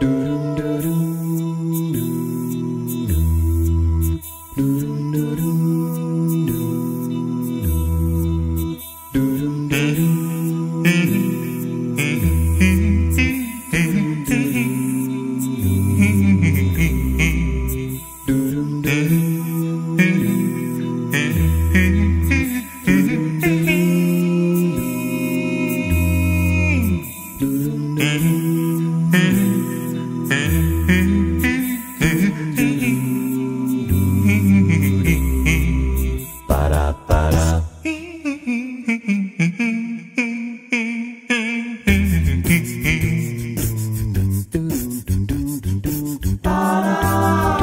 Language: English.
Mm-hmm. Música